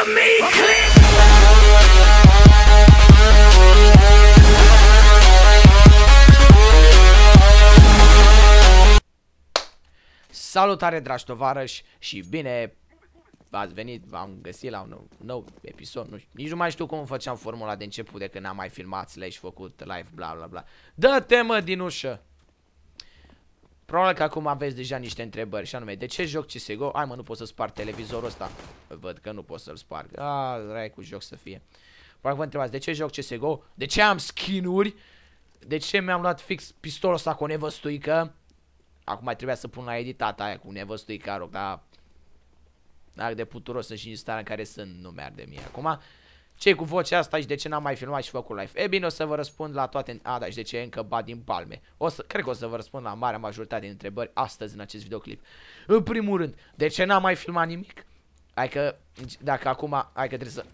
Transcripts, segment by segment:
you mean click? Salutare dragi tovarăși și bine ați venit, v-am găsit la un nou, nou episod, nu știu, nici nu mai știu cum făceam formula de început de când am mai filmat slash făcut live, bla bla bla. Dă-te mă din ușă! Probabil că acum aveți deja niște întrebări și anume, de ce joc CSGO? Hai mă, nu pot să sparg televizorul ăsta. Văd că nu pot să-l sparg. A, rai cu joc să fie. Probabil vă întrebați, de ce joc CSGO? De ce am skin-uri? De ce mi-am luat fix pistolul ăsta cu o nevăstuică? Acum mai trebuia să pun la editat aia cu nevăstuica, rog, dar... Dacă de puturos sunt și în starea în care sunt, nu mi de mie. Acum, ce cu vocea asta și de ce n-am mai filmat și făcut live? E bine, o să vă răspund la toate... A, da, și de ce e încă bat din palme. O să, cred că o să vă răspund la marea majoritate din întrebări astăzi în acest videoclip. În primul rând, de ce n-am mai filmat nimic? Hai că, dacă acum, hai că trebuie să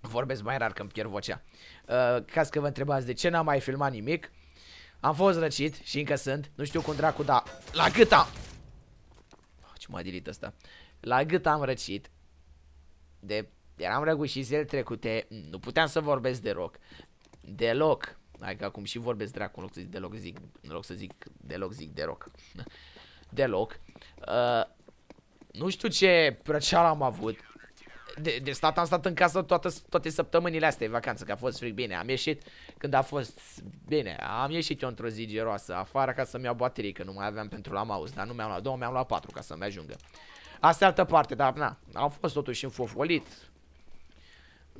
vorbesc mai rar că îmi pierd vocea. Uh, ca să vă întrebați de ce n-am mai filmat nimic, am fost răcit și încă sunt, nu știu cum dracu, dar la gât am... Oh, ce m-a dilit ăsta. La gât am răcit. De Eram răgușit zile trecute, nu puteam să vorbesc deloc. Deloc. Adică acum și vorbesc dracu, în loc să zic deloc, zic, în loc să zic deloc, zic deloc. deloc. Uh, nu știu ce prăceală am avut. De, de stat am stat în casă toată, toate săptămânile astea de vacanță, că a fost fric bine. Am ieșit când a fost bine. Am ieșit eu într-o zi geroasă afară ca să-mi iau baterii, că nu mai aveam pentru la mouse. Dar nu mi-am luat două, mi-am luat patru ca să-mi ajungă. Asta e altă parte, dar na, au fost totuși înfofolit.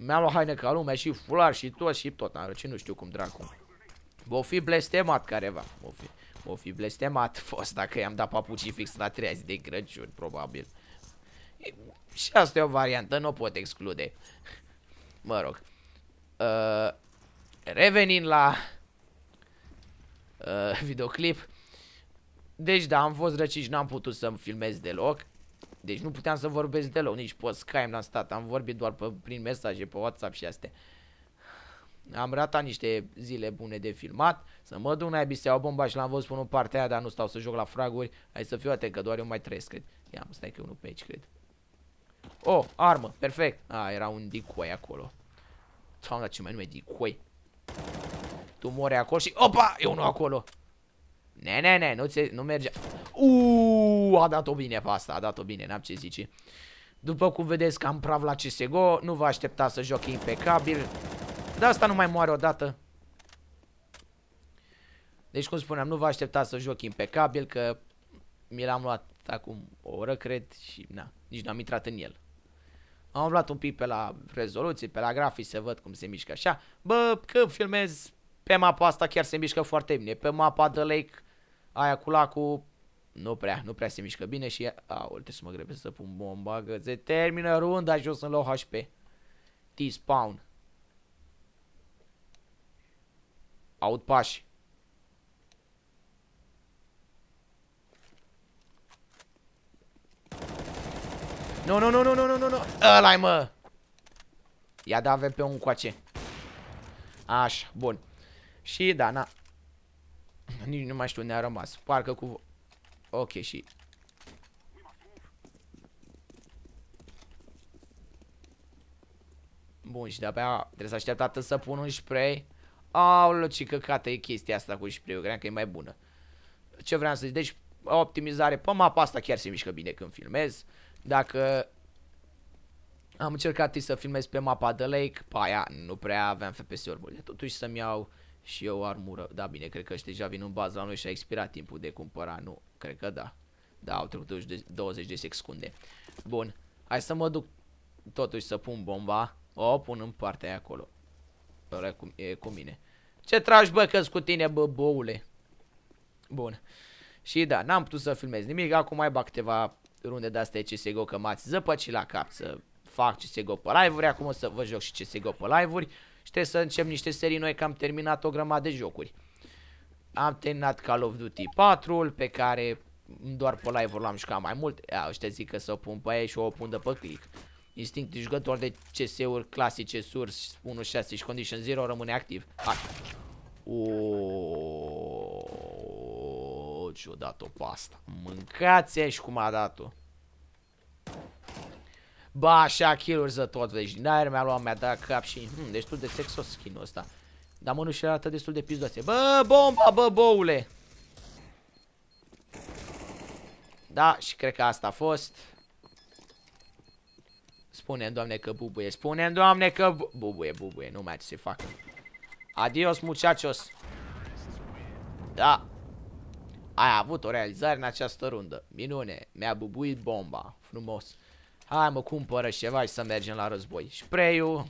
Mi-am luat haine ca lumea și fular și tot și tot. Ce nu știu cum dracu. O fi blestemat careva. O fi, o fi blestemat fost dacă i-am dat papucii fix la treia zi de Crăciun, probabil. E, și asta e o variantă, nu pot exclude. Mă rog. Uh, revenind la uh, videoclip. Deci da, am fost răcit și n-am putut să-mi filmez deloc. Deci nu puteam să vorbesc deloc, nici pe Skype n-am stat, am vorbit doar pe, prin mesaje, pe WhatsApp și astea. Am ratat niște zile bune de filmat, să mă duc naibii să iau bomba și l-am văzut până în partea aia, dar nu stau să joc la fraguri. Hai să fiu atent că doar eu mai trăiesc, cred. Ia, mă, stai că unul pe aici, cred. Oh, armă, perfect. A, era un decoy acolo. Doamne, ce mai nume decoy. Tu mori acolo și... Opa, e unul acolo. Ne, ne, ne, nu, ți nu merge. Uuuu, a dat-o bine pe asta, a dat-o bine, n-am ce zice. După cum vedeți că am prav la CSGO, nu vă aștepta să joc impecabil. De asta nu mai moare odată. Deci cum spuneam, nu vă aștepta să joc impecabil, că mi l-am luat acum o oră, cred, și na, nici n-am intrat în el. Am luat un pic pe la rezoluție, pe la grafici, să văd cum se mișcă așa. Bă, când filmez pe mapa asta chiar se mișcă foarte bine. Pe mapa de Lake aia cu lacul nu prea, nu prea se mișcă bine și... Aole, trebuie să mă grăbesc să pun bomba, că se termină runda și eu sunt low HP. T-spawn. Aud pași. Nu, nu, nu, nu, nu, nu, nu, nu. Ăla-i, mă. Ia da avem pe un coace. Așa, bun. Și da, na, nici nu mai știu unde a rămas. Parcă cu... Ok, și... Bun, și de-abia trebuie să aștept atât să pun un spray. Aoleu, ce căcată e chestia asta cu spray-ul, credeam că e mai bună. Ce vreau să zic, deci optimizare pe mapa asta chiar se mișcă bine când filmez. Dacă am încercat să filmez pe mapa de Lake, pe aia nu prea aveam FPS-uri Totuși să-mi iau și eu armură. Da, bine, cred că ăștia deja vin în bază la noi și a expirat timpul de cumpăra. Nu, cred că da. Da, au trecut 20 de secunde. Bun, hai să mă duc totuși să pun bomba. O pun în partea aia acolo. Ăla cu, e cu mine. Ce tragi, bă, că cu tine, bă, boule? Bun. Și da, n-am putut să filmez nimic. Acum mai bag câteva runde de-astea CSGO că m-ați zăpăcit la cap să fac CSGO pe live-uri. Acum o să vă joc și CSGO pe live-uri. Și trebuie să încep niște serii noi că am terminat o grămadă de jocuri. Am terminat Call of Duty 4 pe care doar pe live-uri l-am jucat mai mult. Ia, ăștia zic că să o pun pe aia și o pun de pe click. Instinct jucător de CS-uri clasice, Source 1.6 și Condition 0 rămâne activ. Hai. Oooo, ce-o dat-o pe asta. Mâncați și cum a dat-o. Ba, așa kill-uri să tot, deci din aer mi-a luat, mi-a dat cap și... Hmm, destul de sexos skin-ul ăsta. Dar mănușile arată destul de pizdoase. Bă, bomba, bă, boule! Da, și cred că asta a fost. spune doamne, că bubuie. spune doamne, că bu bubuie, bubuie. Nu mai ce să fac. Adios, muchachos. Da. Ai avut o realizare în această rundă. Minune. Mi-a bubuit bomba. Frumos. Hai mă, cumpără ceva și să mergem la război. Spray-ul.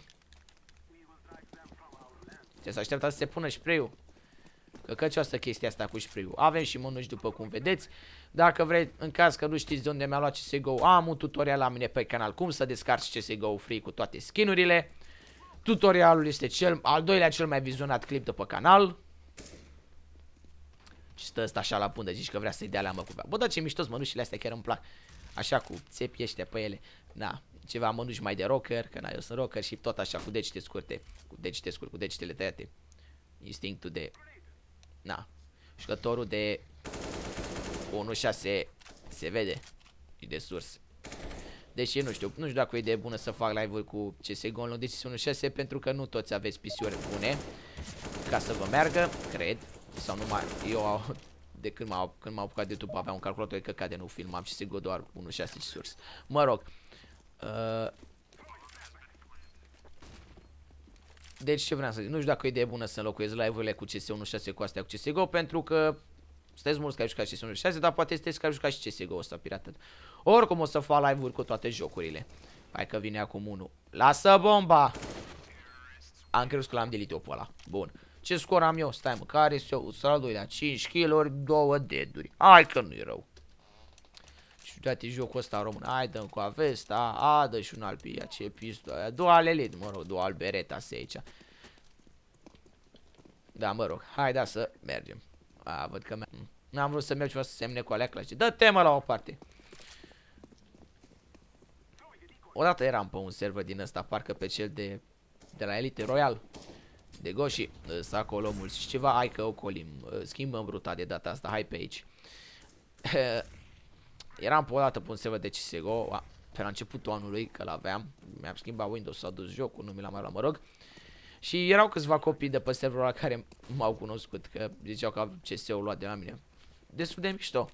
Ce să aștepta să se pună spray-ul. Că căcioasă chestia asta cu spray-ul. Avem și mânuși după cum vedeți. Dacă vrei, în caz că nu știți de unde mi-a luat CSGO, am un tutorial la mine pe canal cum să descarci CSGO free cu toate skinurile. Tutorialul este cel, al doilea cel mai vizionat clip de pe canal. Și stă ăsta așa la pundă, zici că vrea să-i dea la mă cu Bă, da, ce mișto mănușile astea chiar îmi plac. Așa cu țepi ăștia pe ele. Na, ceva mănuși mai de rocker, că na, eu sunt rocker și tot așa cu degete scurte. Cu degete scurte, cu degetele tăiate. Instinctul de... Na. Jucătorul de 1.6 se vede. E de sus. Deși nu știu, nu știu dacă e idee bună să fac live-uri cu CSGO în loc de 1.6 pentru că nu toți aveți PC-uri bune ca să vă meargă, cred. Sau nu mai, eu de când m-am când m-am apucat de YouTube aveam un calculator că cade nu filmam CSGO doar 1.6 surs. Mă rog. Uh, deci ce vreau să zic, nu știu dacă e idee bună să înlocuiesc live-urile cu CS1.6 cu astea cu CSGO pentru că sunteți mulți care jucați CS1.6, dar poate sunteți care jucați și CSGO ăsta piratat. Oricum o să fac live-uri cu toate jocurile. Hai că vine acum unul. Lasă bomba! Am crezut că l-am delete-o pe ăla. Bun. Ce scor am eu? Stai mă, care este eu? Sal doilea. 5 kill-uri, 2 deaduri. Hai că nu-i rău. Și uite jocul ăsta român. Hai dăm cu Avesta, a, dă și un alpia, ce pistol aia. Două alele, mă rog, două albereta se aici. Da, mă rog, hai da să mergem. A, văd că N-am vrut să merg ceva să semne cu alea clase. Dă tema la o parte. Odată eram pe un server din ăsta, parcă pe cel de, de la Elite Royal. De Goshi, să acolo mulți și ceva, hai că ocolim, schimbăm bruta de data asta, hai pe aici. eram pe o dată pe un server de CSGO, pe la începutul anului, că l-aveam, mi-am schimbat Windows, s-a dus jocul, nu mi l-am mai luat, mă rog. Și erau câțiva copii de pe serverul la care m-au cunoscut, că ziceau că CS-ul luat de la mine. Destul de mișto.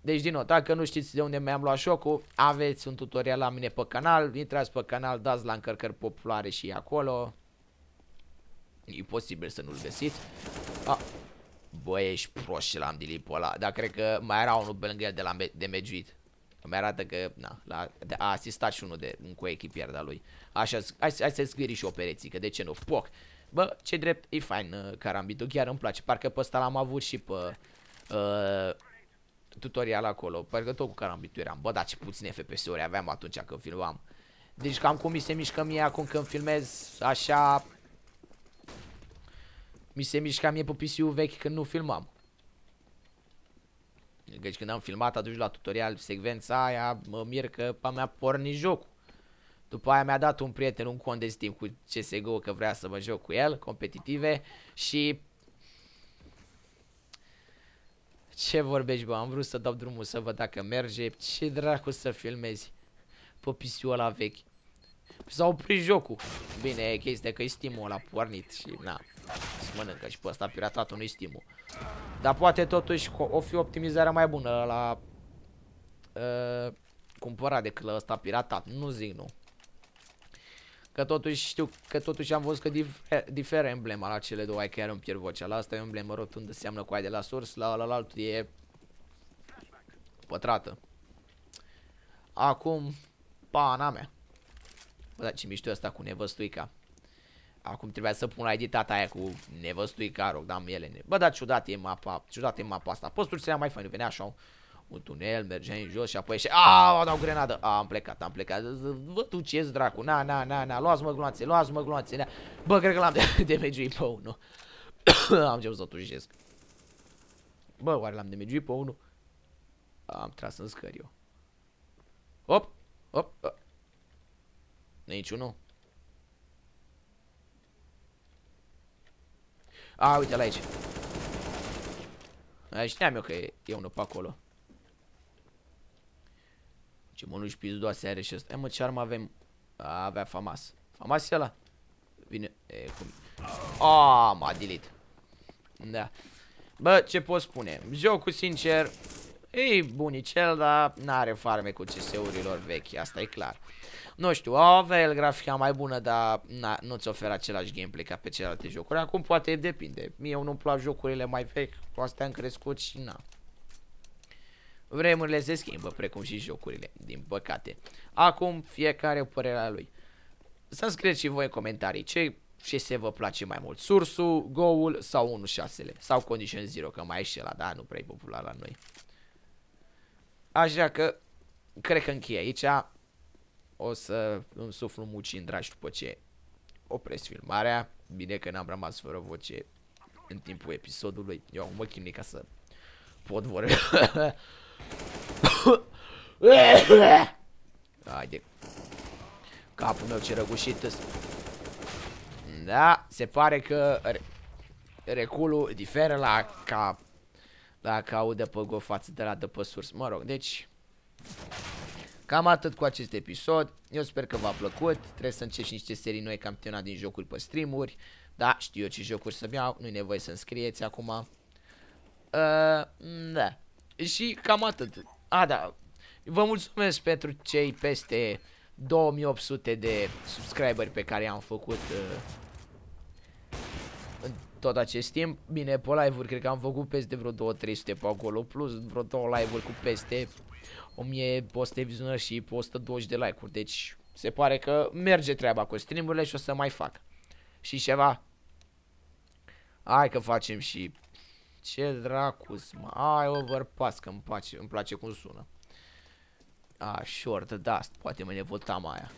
Deci, din nou, dacă nu știți de unde mi-am luat șocul, aveți un tutorial la mine pe canal, intrați pe canal, dați la încărcări populare și acolo. E posibil să nu-l găsiți. A, bă, ești prost și l-am delete pe ăla, dar cred că mai era unul pe lângă el de la de megiuit. Mi arată că, na, la, de, a asistat și unul de un coechipier de-a lui. Așa, hai, hai să scrii și o perețică, de ce nu? Poc. Bă, ce drept, e fain uh, carambitul, chiar îmi place. Parcă pe ăsta l-am avut și pe uh, tutorial acolo. Parcă tot cu carambitul eram. Bă, dar ce puține FPS-uri aveam atunci când filmam. Deci cam cum mi se mișcă mie acum când filmez așa... Mi se mișcă mie pe PC-ul vechi când nu filmam. Deci când am filmat atunci la tutorial secvența aia, mă mir că pa mea porni jocul. După aia mi-a dat un prieten un cont de Steam cu CSGO că vrea să mă joc cu el, competitive și... Ce vorbești, bă? Am vrut să dau drumul să văd dacă merge. Ce dracu să filmezi pe PC-ul ăla vechi. S-a oprit jocul. Bine, e chestia că e Steam-ul ăla pornit și na, se mănâncă și pe ăsta piratatul nu-i Steam-ul. Dar poate totuși o fi optimizarea mai bună la uh, cumpărat decât la ăsta piratat. Nu zic nu. Că totuși știu că totuși am văzut că difer, diferă emblema la cele două, ai chiar îmi pierd vocea. La asta e o emblemă rotundă, seamnă cu aia de la surs, la, la, la altul e pătrată. Acum, pana mea. Bă, dar ce mișto asta cu nevăstuica. Acum trebuia să pun la editata aia cu nevăstuica, rog, dam ele. Bă, dar ciudat e mapa, ciudat e mapa asta. Postul se mai fain, venea așa un tunel, mergea în jos și apoi ieșe. Aaa, dau grenadă. A, am plecat, am plecat. Vă tu ce dracu. Na, na, na, na. Luați-mă gloanțe, luați-mă gloanțe. Na. Bă, cred că l-am de, de megiui pe unul. am început să tușesc. Bă, oare l-am de megiui pe unul? Am tras în scări eu. Op, op, op. Niciunul. A, uite la aici. Știam eu că e, e unul pe acolo. Ce mă nu-și pizdu are și ăsta. E mă, ce armă avem? A, avea famas. Famas e ăla. Vine, e, cum... A, m-a delete. Da. Bă, ce pot spune? Jocul, sincer, e bunicel, dar n-are farme cu CS-urilor vechi, asta e clar. Nu știu, avea el grafica mai bună, dar nu-ți oferă același gameplay ca pe celelalte jocuri. Acum poate depinde. Mie nu-mi plac jocurile mai vechi, cu astea am crescut și na. Vremurile se schimbă, precum și jocurile, din păcate. Acum, fiecare părerea lui. Să scrieți și voi în comentarii ce ce se vă place mai mult, sursul, go-ul sau 1.6-le, sau Condition Zero, că mai e și ăla, da, nu prea e popular la noi. Așa că, cred că încheie aici, o să îmi suflu muci în dragi după ce opresc filmarea, bine că n-am rămas fără voce în timpul episodului, eu mă chinui ca să pot vorbi. Haide. Capul meu ce răgușit Da, se pare că reculul diferă la ca la cau de pe go față de la de pe surs. Mă rog, deci cam atât cu acest episod. Eu sper că v-a plăcut. Trebuie să încep și niște serii noi campionat din jocuri pe streamuri. Da, știu eu ce jocuri să-mi iau. Nu-i nevoie să înscrieți acum. Uh, da. Și cam atât. A, da. Vă mulțumesc pentru cei peste 2800 de subscriberi pe care i-am făcut uh, în tot acest timp. Bine, pe live-uri cred că am făcut peste vreo 2-300 pe acolo, plus vreo 2 live-uri cu peste 1100 vizionări și 120 de like-uri. Deci se pare că merge treaba cu streamurile și o să mai fac. Și ceva? Hai că facem și... Ce dracus, mă. Ai overpass, că îmi place, îmi place cum sună. A, short dust. Poate mă nevotam aia.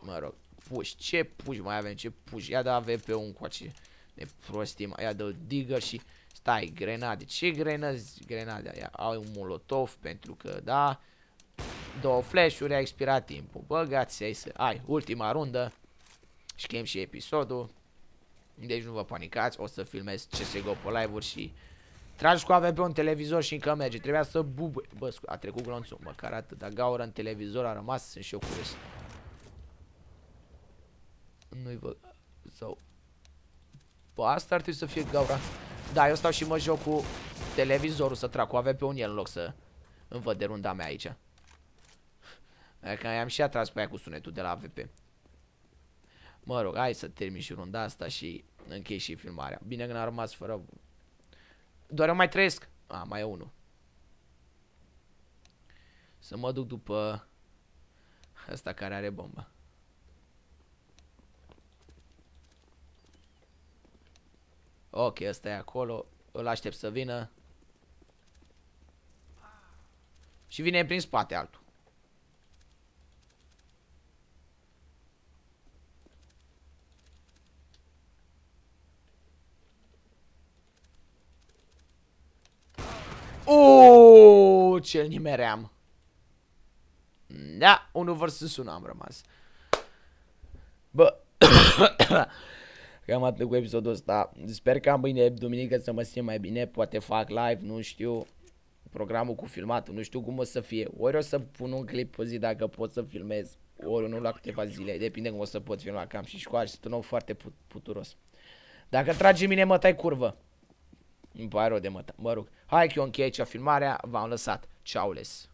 Mă rog. Push. Ce push mai avem? Ce push? Ia da AVP-ul încoace. Ne prostim. Ia dă digger și... Stai, grenade. Ce grenade? Grenade. Ia, au un molotov pentru că, da... Două flash-uri, a expirat timpul. Băgați ai să... Ai, ultima rundă. Și șchem și episodul. Deci nu vă panicați. O să filmez CSGO pe live-uri și... Tragi cu AVP un televizor și încă merge. Trebuia să bubuie. Bă, a trecut glonțul, măcar atât. Dar gaură în televizor a rămas, sunt și eu curios. Nu-i văd. Sau... Bă, asta ar trebui să fie gaura. Da, eu stau și mă joc cu televizorul să trag cu AVP un el în loc să îmi văd de runda mea aici. Că am și atras pe aia cu sunetul de la AVP. Mă rog, hai să termin și runda asta și închei și filmarea. Bine că n-a rămas fără doar eu mai trăiesc. A, mai e unul. Să mă duc după ăsta care are bomba. Ok, ăsta e acolo. Îl aștept să vină. Și vine prin spate altul. Uuuu, ce nimeream. Da, 1 vs 1 am rămas. Bă, cam atât cu episodul ăsta. Sper că am mâine, duminică, să mă simt mai bine. Poate fac live, nu știu. Programul cu filmatul, nu știu cum o să fie. Ori o să pun un clip pe zi dacă pot să filmez, ori nu la câteva zile. Depinde cum o să pot filma, cam și școală și sunt un om foarte put puturos. Dacă trage mine, mă tai curvă. Îmi pare rău de mă, mă rog. Hai că eu închei aici filmarea, v-am lăsat. Ceaules!